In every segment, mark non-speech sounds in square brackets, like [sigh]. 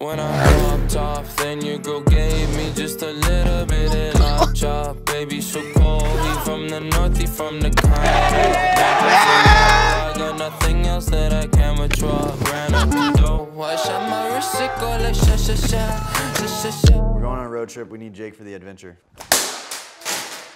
When I dropped off, then you go gave me just a little bit of love [laughs] chop. Baby, so cold. He from the north, he from the country. [laughs] I got nothing else that I can withdraw. Ran up the dough. I shot my wrist, it go like sha sha sha, sha sha sha. We're going on a road trip. We need Jake for the adventure.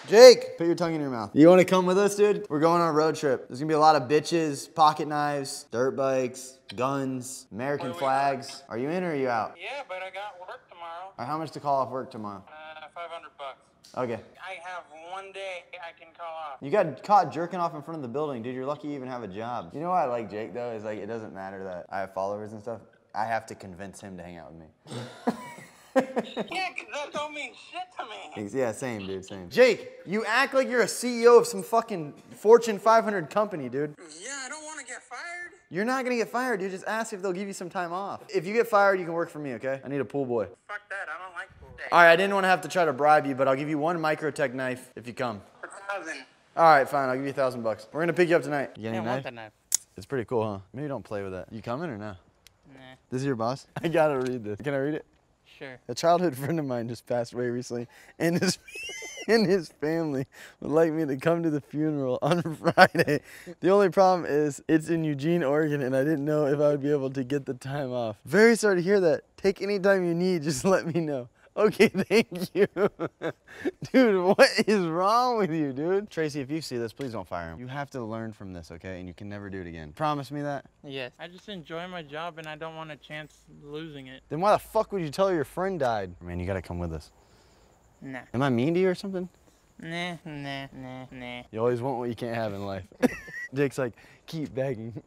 Jake, put your tongue in your mouth. You want to come with us, dude? We're going on a road trip. There's gonna be a lot of bitches, pocket knives, dirt bikes, guns, American flags. Are you in or are you out? Yeah, but I got work tomorrow. All right, how much to call off work tomorrow? Uh, 500 bucks. Okay. I have one day I can call off. You got caught jerking off in front of the building, dude. You're lucky you even have a job. You know why I like Jake though? Is like it doesn't matter that I have followers and stuff. I have to convince him to hang out with me. [laughs] Yeah, 'cause that don't mean shit to me. Yeah, same, dude, same. Jake, you act like you're a CEO of some fucking Fortune 500 company, dude. Yeah, I don't want to get fired. You're not gonna get fired, dude. Just ask if they'll give you some time off. If you get fired, you can work for me, okay? I need a pool boy. Fuck that, I don't like pool. All right, I didn't want to have to try to bribe you, but I'll give you one microtech knife if you come. A thousand. All right, fine. I'll give you a thousand bucks. We're gonna pick you up tonight. You get I any want knife? that knife. It's pretty cool, huh? Maybe don't play with that. You coming or no? Nah, This is your boss? [laughs] I gotta read this. Can I read it? Sure. A childhood [laughs] friend of mine just passed away recently, and his [laughs] and his family would like me to come to the funeral [laughs] on Friday. The only problem is it's in Eugene, Oregon, and I didn't know if I would be able to get the time off. Very sorry to hear that. Take any time you need, just let me know. Okay, [laughs] thank you. [laughs] dude, what is wrong with you, dude? Tracy, if you see this, please don't fire him. You have to learn from this, okay? And you can never do it again. Promise me that? Yes. I just enjoy my job and I don't want a chance losing it. Then why the fuck would you tell her your friend died? Man, you gotta come with us. Nah. Am I mean to you or something? Nah, nah, nah, nah. You always want what you can't have in life. [laughs] Jake's like, keep begging.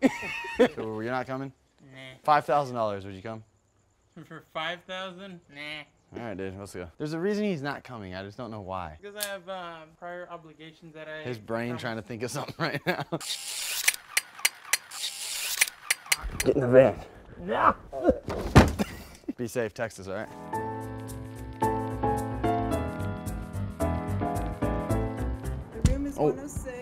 so you're not coming? Nah. Five thousand dollars, would you come? For 5000 Nah. All right, dude, let's go. There's a reason he's not coming. I just don't know why. Because I have um, prior obligations that I. His brain trying to think of something right now. Get in the van. Yeah. Be safe. Texas, all right? The room is Oh. 106.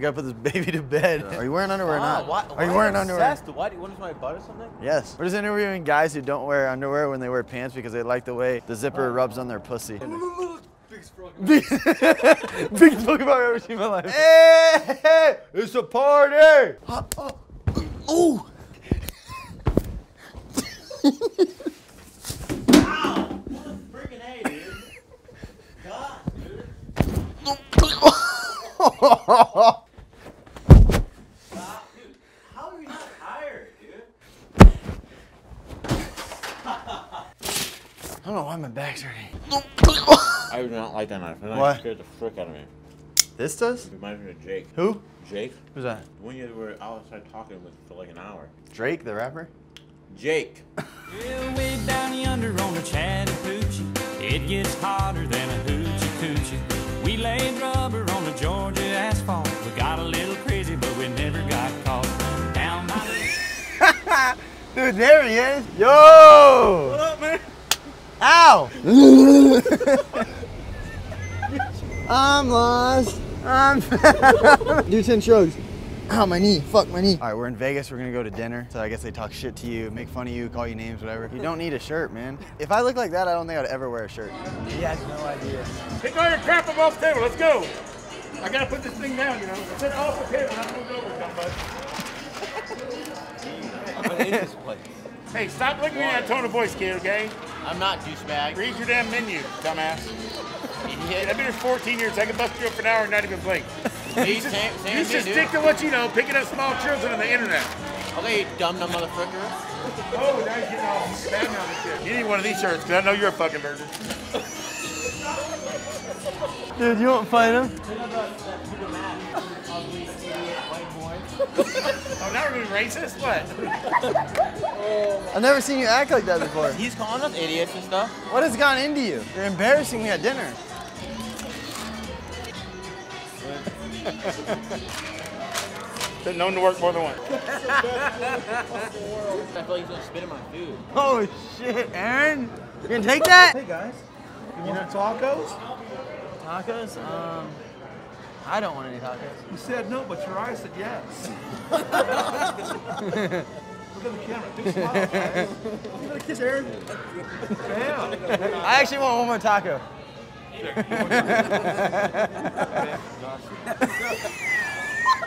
We gotta put this [laughs] baby to bed. Are you wearing underwear or not? Oh, why, Are you wearing underwear? Why do you want to my butt or something? Yes. We're just interviewing guys who don't wear underwear when they wear pants because they like the way the zipper oh. rubs on their pussy. Biggest fucking I've ever seen in my life. Hey, it's a party! Oh! [laughs] oh. [laughs] Freaking A, dude. God, dude. Stop, dude. How are you not tired, dude? I don't know why my back's hurting. I do not like that knife. That Why? knife scared the frick out of me. This does? It reminds me of Jake. Who? Jake? Who's that? When you were outside talking with for like an hour. Drake, the rapper? Jake. [laughs] Well, way down yonder on the Chattahoochee, it gets hotter than a hoochie coochie. We laid rubber on the Georgia asphalt. We got a little crazy, but we never got caught. Down by the [laughs] Dude, there he is. Yo! What up, man? Ow! [laughs] I'm lost. I'm [laughs] Do 10 strokes. Ow, my knee. Fuck my knee. All right, we're in Vegas. We're gonna go to dinner. So I guess they talk shit to you, make fun of you, call you names, whatever. You don't need a shirt, man. If I look like that, I don't think I'd ever wear a shirt. He has no idea. Take all your crap up off the table. Let's go. I gotta put this thing down, you know. It's it off the table. Not moved over, dumb bud. What is this place? Hey, stop looking at that tone of voice, kid. Okay? I'm not douchebag. Read your damn menu, dumbass. I've been here 14 years. I can bust you up for an hour and not even blink. Hey, same, same You as should stick dude. to what you know, picking up small children on the internet. Okay, you dumb dumb motherfucker. Oh, now you're getting all bad now shit. You need one of these shirts, because I know you're a fucking virgin. Dude, you won't fight him? Oh, now we're gonna racist? What? [laughs] I've never seen you act like that before. He's calling us idiots and stuff. What has gone into you? You're embarrassing me at dinner. Been known to work more than once. [laughs] I feel like he's gonna spit in my food. Oh shit, Aaron. You gonna take that? Hey guys, you want tacos? Tacos? Um, I don't want any tacos. You said no, but your eyes said yes. [laughs] Look at the camera. Big smile. man. You gotta kiss Aaron. [laughs] Bam. I actually want one more taco.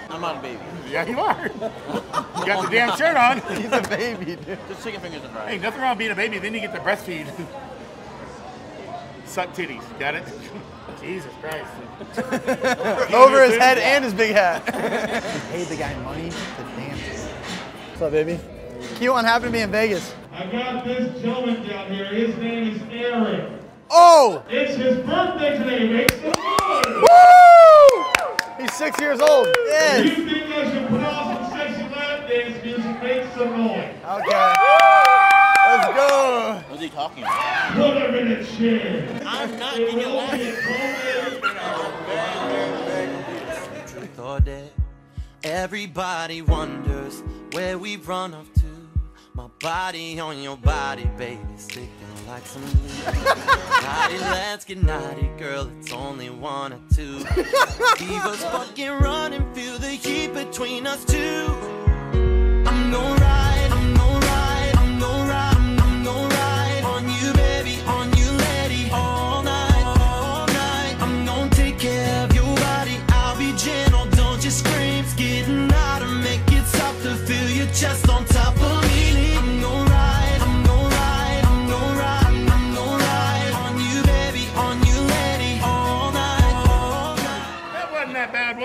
I'm on baby. Yeah, you are. You got the damn shirt on. [laughs] He's a baby, dude. Just chicken fingers and Hey, fries. nothing wrong with being a baby. Then you get to breastfeed. Suck titties. Got it? Jesus Christ. [laughs] Over his head and his big hat. [laughs] He Paid the guy money to dance. What's up, baby? Q1 happened to be in Vegas. I got this gentleman down here. His name is Aaron. Oh! It's his birthday today. Make some noise. Woo! He's six years old. If Yes. you think I should put on some sexy lap dance music, make some noise. Okay. Let's go. What's he talking about? Put him in a chair. I'm not in your will lap. be cold. truth or dare. Everybody wonders where we run off to. My body on your body, baby, sticking like some. Naughty, let's get naughty, girl. It's only one or two. Leave us fucking running, feel the heat between us two.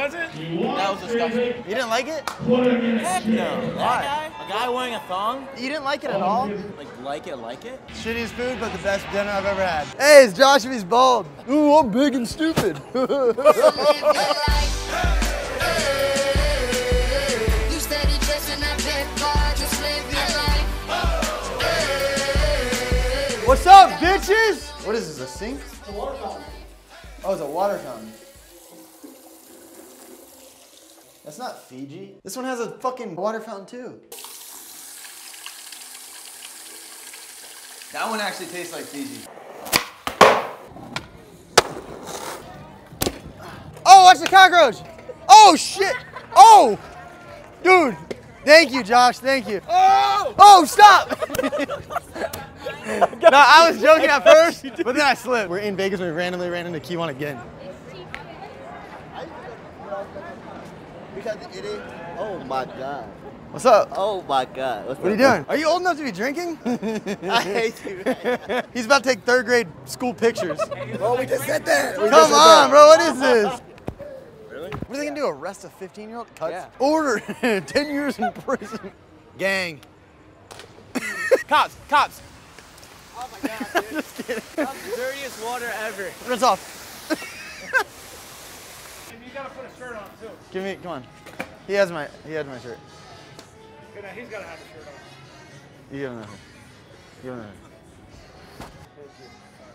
Was it? That was disgusting. You didn't like it? Put him in a Heck no. That guy? A guy wearing a thong? You didn't like it at all? Like, like it, like it? Shittiest food, but the best dinner I've ever had. Hey, it's Josh and he's bald. Ooh, I'm big and stupid. [laughs] You steady dressing that big car, just live your life. What's up, bitches? What is this, a sink? It's a water fountain. Oh, it's a water fountain. That's not Fiji. This one has a fucking water fountain too. That one actually tastes like Fiji. Oh, watch the cockroach! Oh shit! Oh! Dude! Thank you, Josh. Thank you. Oh! Oh, stop! [laughs] no, I was joking at first, but then I slipped. We're in Vegas and we randomly ran into Key One again. Oh my god. What's up? Oh my god. What's What are you doing? Are you old enough to be drinking? [laughs] I hate you. [laughs] He's about to take third grade school pictures. Bro, we just said that. We Come on, that. bro. What is this? Really? What are they gonna do? Arrest a 15 year old? Cuts? Yeah. Order [laughs] 10 years in prison. Gang. Cops, cops. Oh my god, dude. Just kidding. That's the dirtiest water ever. Rinse off. You gotta put a shirt on too. Give me, come on. He has my, he has my shirt. Okay, now he's gotta have a shirt on. You give him that. Give him that.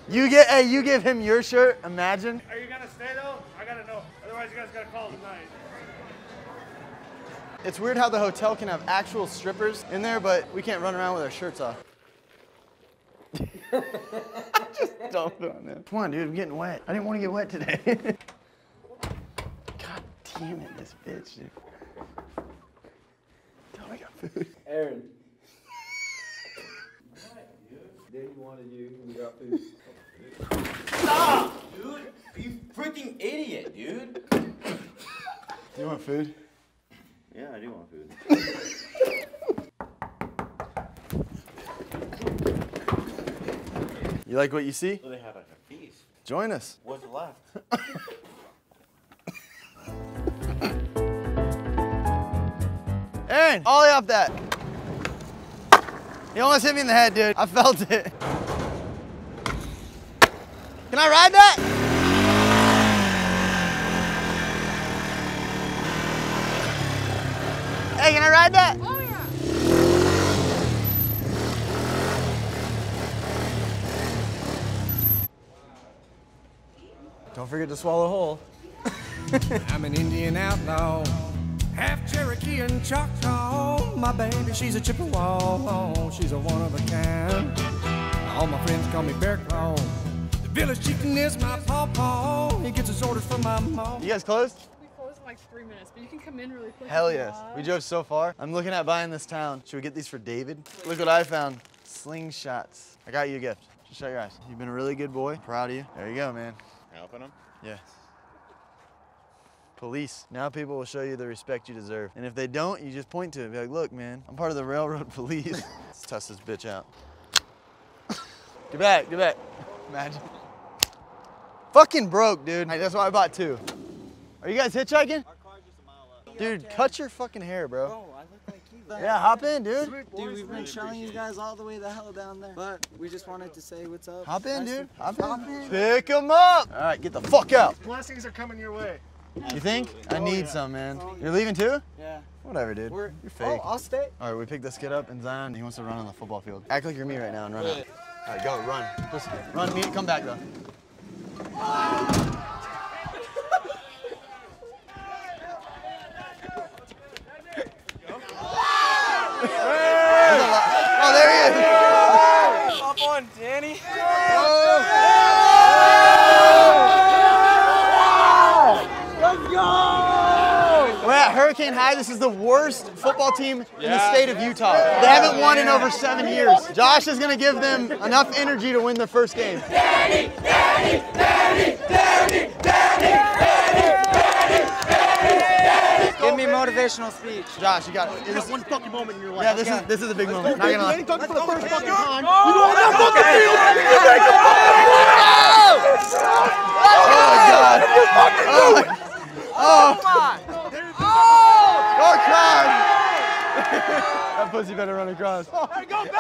You get, hey, you give him your shirt. Imagine. Are you gonna stay though? I gotta know. Otherwise, you guys gotta call tonight. It's weird how the hotel can have actual strippers in there, but we can't run around with our shirts off. I [laughs] Just dump it on them. Come on, dude. I'm getting wet. I didn't want to get wet today. [laughs] God damn it, this bitch, dude. Tell me I got food. Aaron. Daddy wanted you. We got food. Stop, dude. You freaking idiot, dude. Do you want food? Yeah, I do want food. You like what you see? So they have like a feast. Join us. What's left? [laughs] Aaron, ollie off that. You almost hit me in the head, dude. I felt it. Can I ride that? Hey, can I ride that? Oh yeah. Don't forget to swallow whole. [laughs] I'm an Indian outlaw, half Cherokee and Choctaw. Oh, my baby, she's a Chippewa. Oh, she's a one of a kind. All my friends call me Bear Claw. The village chieftain is my pawpaw. He gets his orders from my mom. You guys closed? We closed like like three minutes, but you can come in really quick. Hell yes. want. We drove so far. I'm looking at buying this town. Should we get these for David? Look what I found. Slingshots. I got you a gift. Just show your eyes. You've been a really good boy. Proud of you. There you go, man. Helping him? Yeah. Police. Now people will show you the respect you deserve. And if they don't, you just point to it. Be like, look, man, I'm part of the railroad [laughs] police. [laughs] Let's test this bitch out. [coughs] Get back, get back. Imagine. Fucking broke, dude. Hey, that's why I bought two. Are you guys hitchhiking? Dude, cut your fucking hair, bro. Oh, I look like you. [laughs] Yeah, hop in, dude. Dude, we've been showing you guys all the way the hell down there. But we just wanted to say what's up. Hop in, Nice to- dude. Hop in. Pick him up. All right, get the fuck out. Blessings are coming your way. You think? Oh, I need some, man. Oh, you're leaving too? Yeah. Whatever, dude. We're- You're oh, fake. Oh, I'll stay. All right, we picked this kid up, and Zion, he wants to run on the football field. Act like you're me right now and run out. All right, go, run. Just run, meet, come back, though. Oh, there he is. Hop on, Danny. Let's go! We're at Hurricane High. This is the worst football team in the state of Utah. They haven't won in over seven years. Josh is going to give them enough energy to win their first game. Give me motivational speech. Josh, you got it. You got one fucking moment in your life. Yeah, this is this is a big moment. Not gonna lie. Danny talking for the first fucking time. Oh, You know what that fucking field. You make a Oh my god. Oh. Oh. Go across. [laughs] that pussy better run across. Hey, go, baby! [laughs]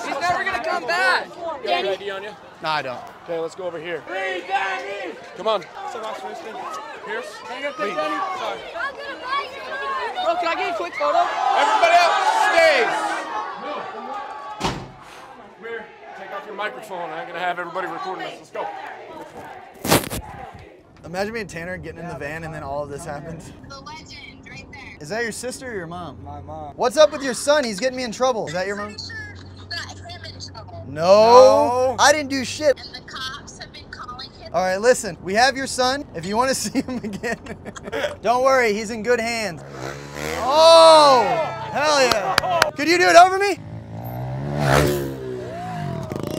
She's never gonna come back. You got an ID on you? No, I don't. Okay, let's go over here. Come on. Pierce? Hang up, Wait. Danny. Sorry. Bro, can I get a quick photo? Everybody else stays. Come here. Take off your microphone. I'm gonna have everybody recording this. Let's go. Imagine me and Tanner getting in the van and then all of this happens. The legend, right there. Is that your sister or your mom? My mom. What's up with your son? He's getting me in trouble. Is that your mom? Got him in trouble. No. I didn't do shit. And the cops have been calling him. All right, listen. We have your son. If you want to [laughs] see him again, [laughs] don't worry. He's in good hands. Oh, hell yeah. Could you do it over me?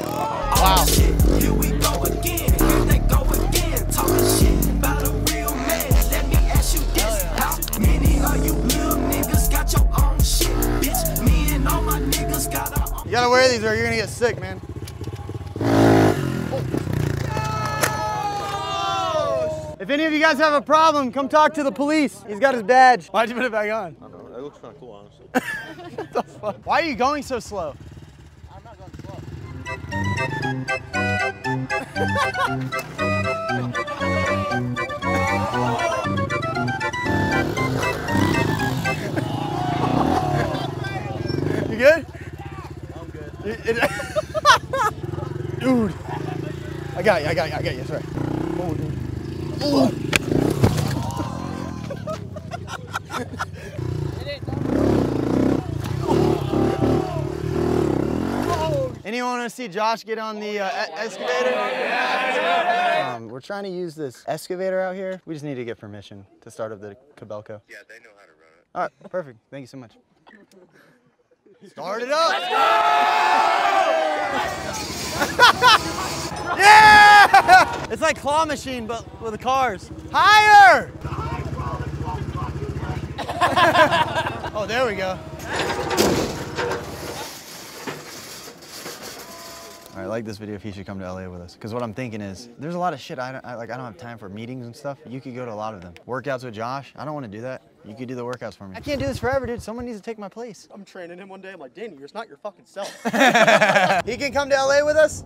Wow. You gotta wear these or you're gonna get sick, man. If any of you guys have a problem, come talk to the police. He's got his badge. Why'd you put it back on? I don't know. That looks kind of cool, honestly. [laughs] what the fuck? Why are you going so slow? You [laughs] [laughs] dude, I got you. I got you. I got you. Sorry. Oh, dude. Oh. Anyone want to see Josh get on the uh, excavator? Um, we're trying to use this excavator out here. We just need to get permission to start up the Kobelco. Yeah, they know how to run it. All right, perfect. Thank you so much. Start it up. yeah! It's like claw machine, but with the cars. Higher! [laughs] oh, there we go. All right, like this video if he should come to LA with us. Because what I'm thinking is, there's a lot of shit I don't, I, like. I don't have time for meetings and stuff. You could go to a lot of them. Workouts with Josh. I don't want to do that. You could do the workouts for me. I can't do this forever, dude. Someone needs to take my place. I'm training him one day. I'm like, Danny, you're not your fucking self. [laughs] he can come to LA with us.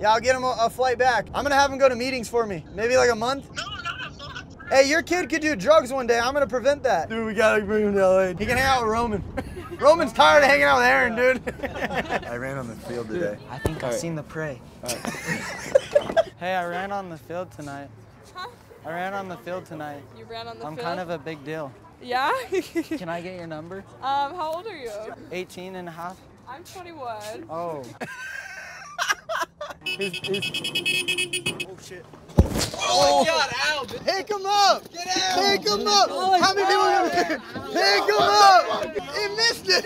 Yeah, I'll get him a, a flight back. I'm gonna have him go to meetings for me. Maybe like a month. No, not a month. Hey, your kid could do drugs one day. I'm gonna prevent that. Dude, we gotta bring him to LA. He can hang out with Roman. [laughs] Roman's tired of hanging out with Aaron, dude. I ran on the field today. I think I've Alright. seen the prey. [laughs] hey, I ran on the field tonight. Huh? I ran on the field tonight. You ran on the field. I'm kind of a big deal. Yeah? [laughs] Can I get your number? um, how old are you? 18 and a half. I'm 21. Oh. His, his... Oh shit. Oh, my God, Al! Pick him up! Get out! Pick him up! Oh, How many people are gonna pick him up? He missed it!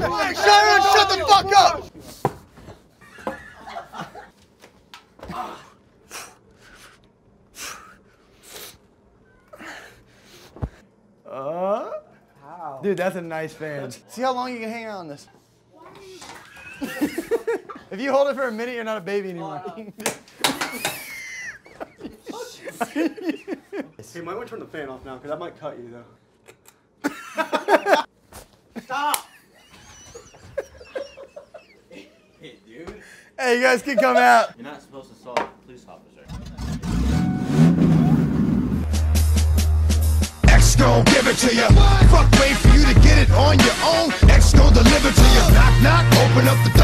Hey, Sharon, shut the fuck up! Uh, How? dude, that's a nice fan. See how long you can hang out on this. [laughs] if you hold it for a minute, you're not a baby anymore. [laughs] [laughs] Hey, might want to turn the fan off now, because that might cut you, though. Stop! hey, [laughs] dude. Hey, you guys can come out. You're not supposed to assault a police officer. X gon' give it to you. Fuck, wait for you to get it on your own. X gon' deliver to you. Knock, knock, open up the door,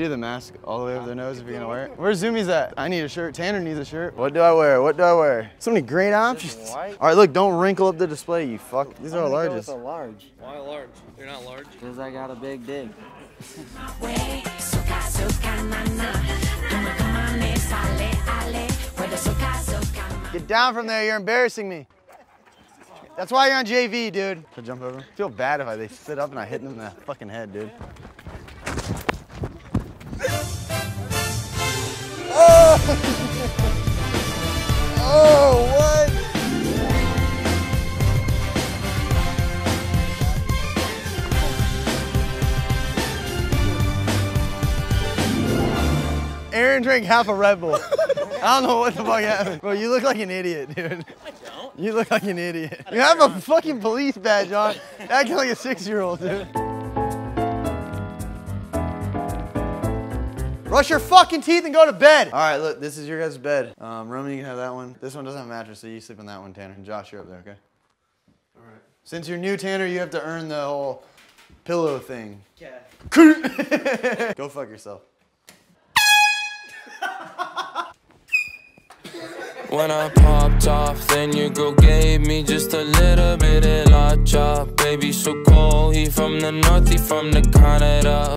You do the mask all the way over their nose if you're gonna wear it. Where's Zumiez at? I need a shirt. Tanner needs a shirt. What do I wear? What do I wear? So many great options. All right, look, don't wrinkle up the display, you fuck. These are I'm our gonna go with largest. a large. Why large? You're not large. Because I got a big dick. Get down from there, you're embarrassing me. That's why you're on JV, dude. To jump over. I feel bad if I they sit up and I hit them in the fucking head, dude. Oh! [laughs] what? Aaron drank half a Red Bull. I don't know what the fuck happened. Bro, you look like an idiot, dude. I don't. You look like an idiot. You have a fucking police badge on, acting like a six-year-old, dude. Brush your fucking teeth and go to bed. All right, look, this is your guys' bed. Um, Roman, you can have that one. This one doesn't have a mattress, so you sleep on that one, Tanner. And Josh, you're up there, okay? All right. Since you're new, Tanner, you have to earn the whole pillow thing. Yeah. [laughs] go fuck yourself. [laughs] When I popped off, then your girl gave me just a little bit of la chop. Baby, so cold, he from the north, he from the Canada.